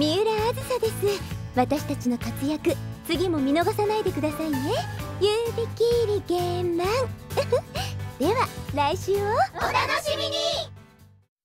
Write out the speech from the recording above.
三浦あずさです。私たちの活躍次も見逃さないでくださいね。指切り玄満 では来週を。お楽しみに。